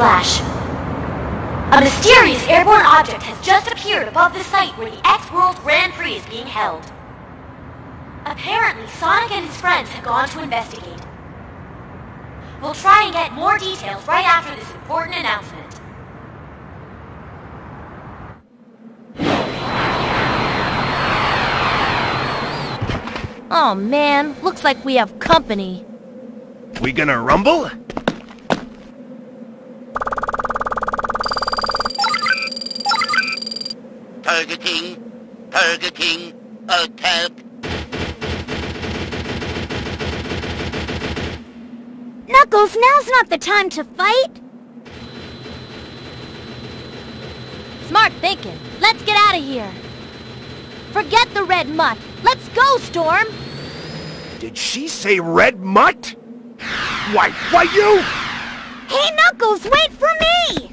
Flash. A mysterious airborne object has just appeared above the site where the X-World Grand Prix is being held. Apparently, Sonic and his friends have gone to investigate. We'll try and get more details right after this important announcement. Oh man, looks like we have company. We gonna rumble? Targeting. Targeting. Attack. Knuckles, now's not the time to fight. Smart thinking. Let's get out of here. Forget the red mutt. Let's go, Storm. Did she say red mutt? Why, why you? Hey, Knuckles, wait for me!